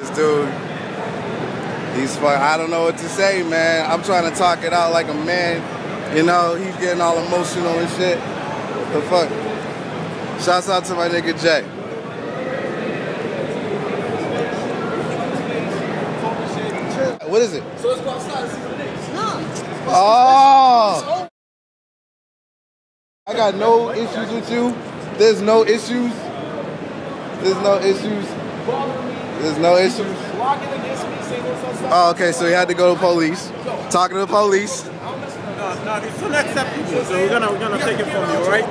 This dude, he's fuck. I don't know what to say, man. I'm trying to talk it out like a man. You know, he's getting all emotional and shit. The fuck. Shouts out to my nigga Jay. What is it? So let's go outside and see what it is. No. Oh. I got no issues with you. There's no issues. There's no issues. There's no issues. Oh, okay, so he had to go to police. Talking to the police. No, no, it's unacceptable. So we're gonna we're gonna take it from you, all right?